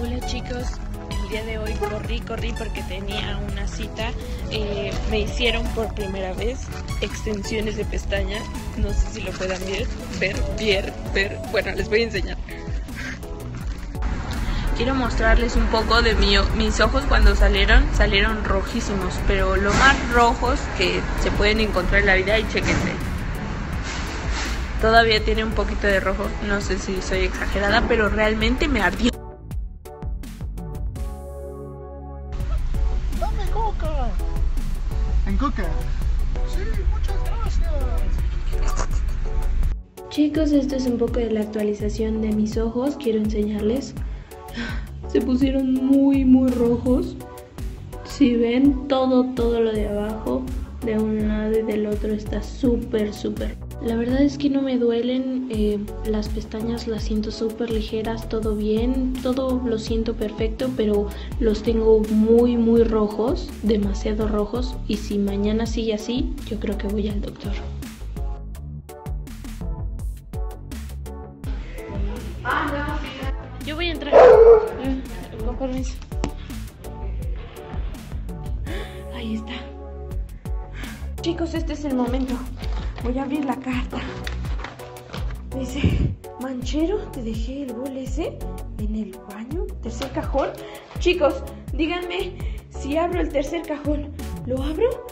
Hola chicos, el día de hoy corrí, corrí porque tenía una cita. Eh, me hicieron por primera vez extensiones de pestaña. No sé si lo puedan ver, ver, ver, ver. Bueno, les voy a enseñar. Quiero mostrarles un poco de mi, mis ojos cuando salieron, salieron rojísimos, pero lo más rojos que se pueden encontrar en la vida y chequense. Todavía tiene un poquito de rojo, no sé si soy exagerada, pero realmente me ardió. ¡Dame coca! ¿En coca? Sí, muchas gracias. Chicos, esto es un poco de la actualización de mis ojos. Quiero enseñarles. Se pusieron muy, muy rojos. Si ven, todo, todo lo de abajo, de un lado y del otro está súper, súper. La verdad es que no me duelen, eh, las pestañas las siento súper ligeras, todo bien, todo lo siento perfecto, pero los tengo muy, muy rojos, demasiado rojos. Y si mañana sigue así, yo creo que voy al doctor. Yo voy a entrar. Eh, Con permiso. Ahí está. Chicos, este es el momento. Voy a abrir la carta. Dice, Manchero, te dejé el bol ese en el baño, tercer cajón. Chicos, díganme si abro el tercer cajón. ¿Lo abro?